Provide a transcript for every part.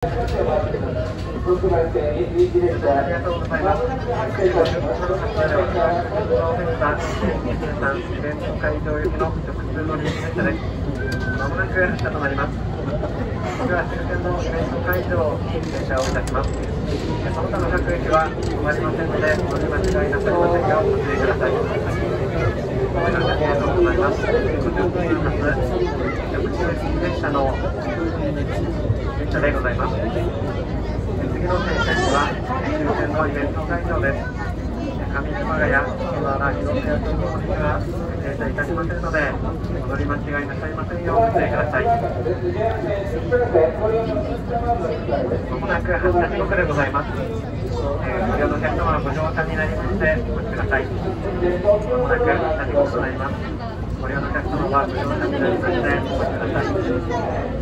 ありがとうございます。列車。の列車でございます。次の停車駅は終点のイベント会場です。上熊谷、今原、広瀬との駅が停車いたしませんので、お乗り間違いなさいませんようご注意ください。まもなく発車時刻でございます。えー、ご利用のお客様はご乗車になりまして、お待ちください。まもなく発車時刻となります。利用のお客様はご乗車になりまして、お待ちください。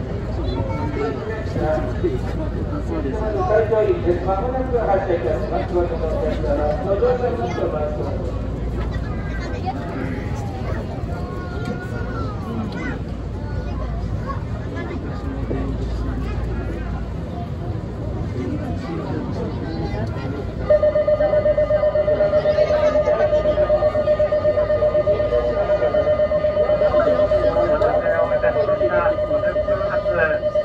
まもなく発車いたします。that.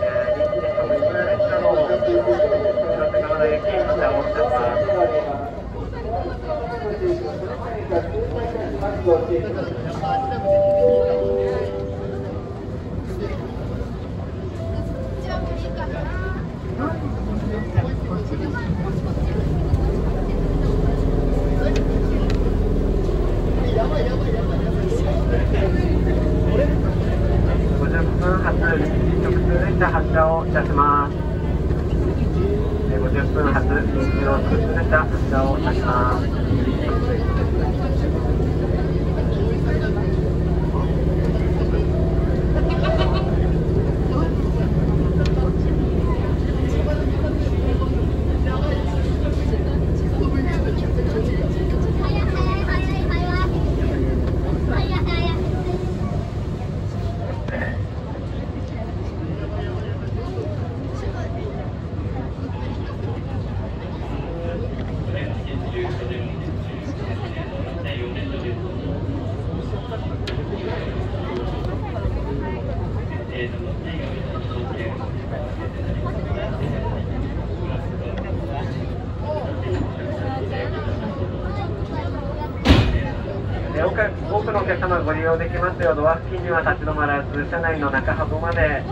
多くのお客様ご利用できますようドア付近には立ち止まらず車内の中箱まで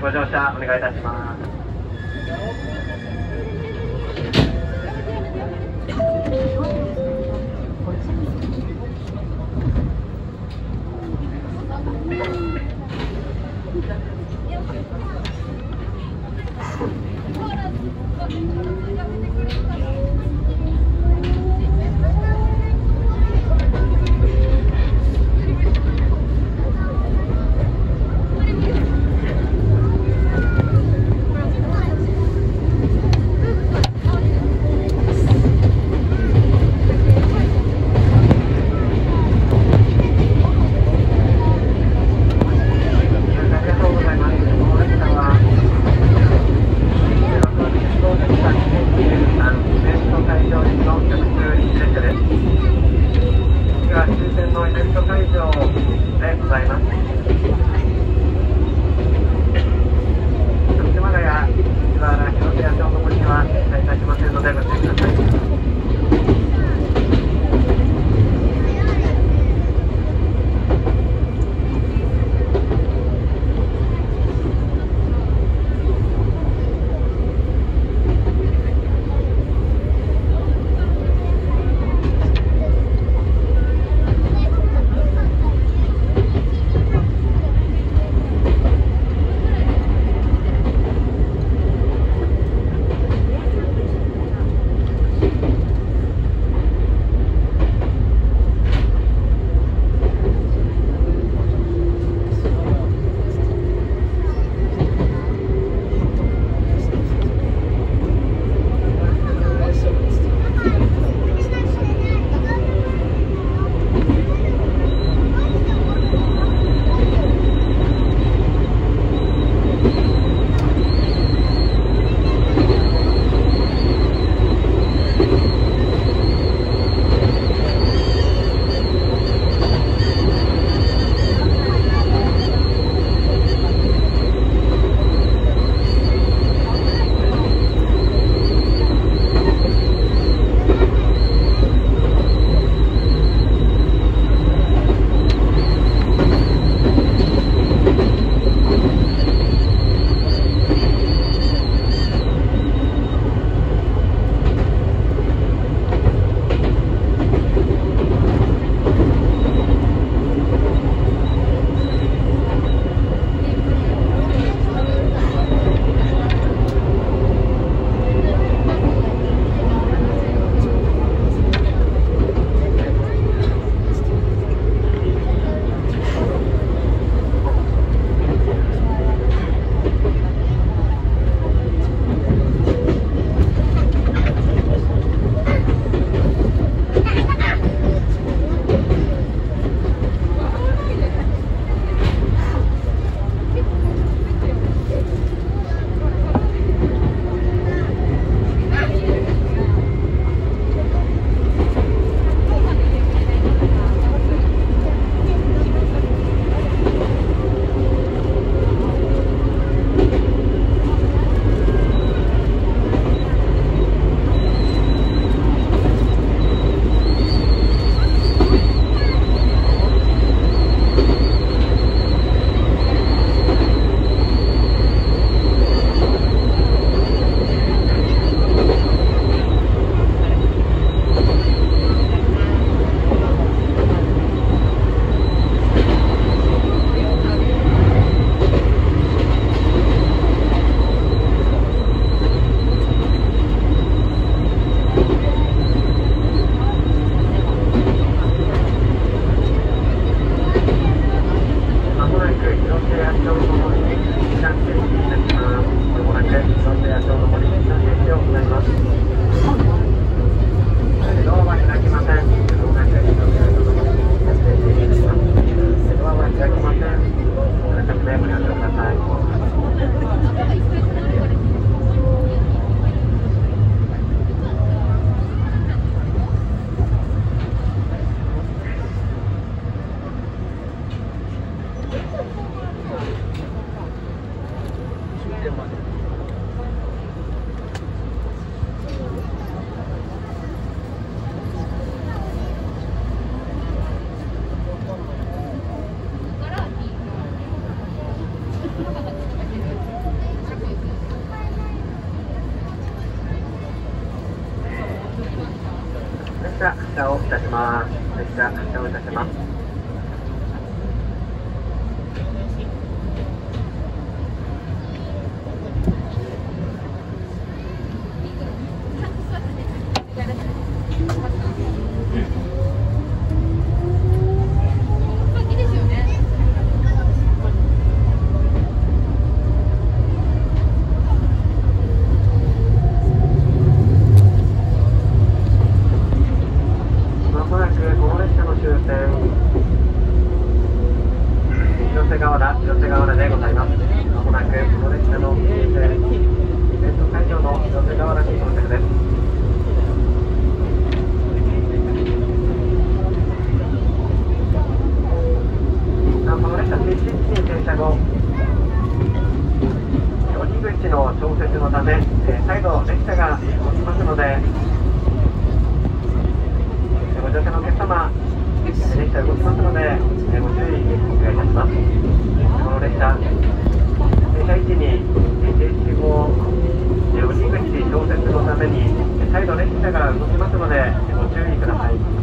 ご乗車お願いいたします。对吗？車発車をいたします。列車発車をいたしますいいですよね。まもなくこの列車の終点広瀬川原広瀬川原でございますまもなくこの列車の終点イベント会場の広瀬川原に到着ですさあこの列車停止位置に停車後降り口の調節のため、えー再度列車が動きますのでご乗車のお客様、列車動きますので、えご注意お願いいたします。この列車、停車位置に停止後、え降り口調節のために、再度列車が動きますので、ご注意ください。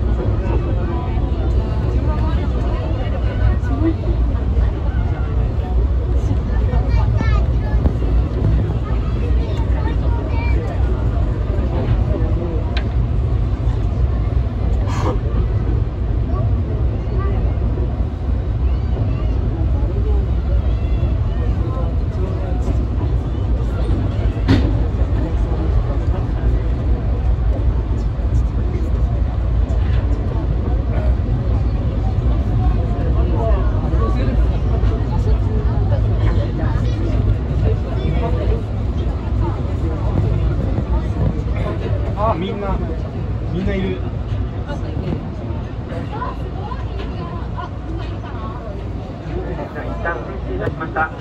あみんなみんないる一旦停止いたしました。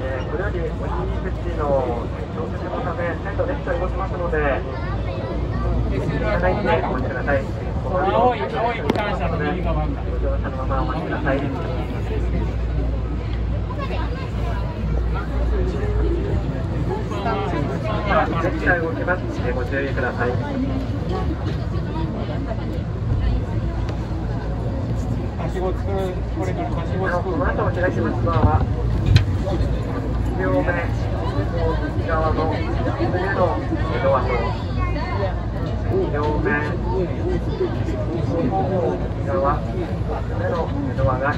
えーこれより降り口の調節のため、再度列車動きますので、いただいてお待ちください。青い青い機関車の右側がご乗車のままお待ちください。列車動きます。えーご注意ください。しご作るこれからはしごあの作るこの後開きますドアは両目右側の上のドアと両目右側2つのドアが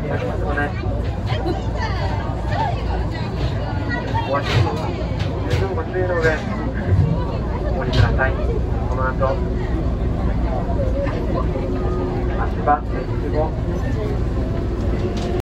開きます足場設置後